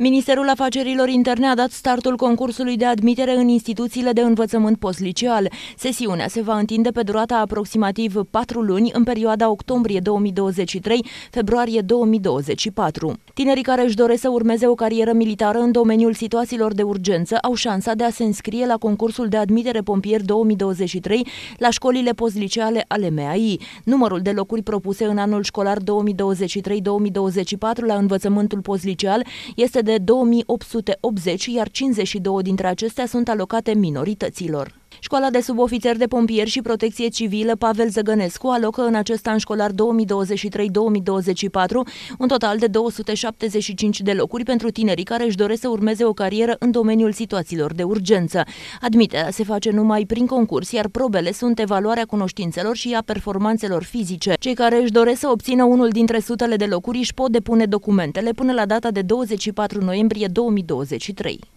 Ministerul Afacerilor Interne a dat startul concursului de admitere în instituțiile de învățământ postliceal. Sesiunea se va întinde pe durata aproximativ 4 luni, în perioada octombrie 2023-februarie 2024. Tinerii care își doresc să urmeze o carieră militară în domeniul situațiilor de urgență au șansa de a se înscrie la concursul de admitere pompier 2023 la școlile postliceale ale MEAI. Numărul de locuri propuse în anul școlar 2023-2024 la învățământul postliceal este de 2880, iar 52 dintre acestea sunt alocate minorităților. Școala de subofițeri de pompieri și protecție civilă Pavel Zăgănescu alocă în acest an școlar 2023-2024 un total de 275 de locuri pentru tinerii care își doresc să urmeze o carieră în domeniul situațiilor de urgență. Admiterea se face numai prin concurs, iar probele sunt evaluarea cunoștințelor și a performanțelor fizice. Cei care își doresc să obțină unul dintre sutele de locuri își pot depune documentele până la data de 24 noiembrie 2023.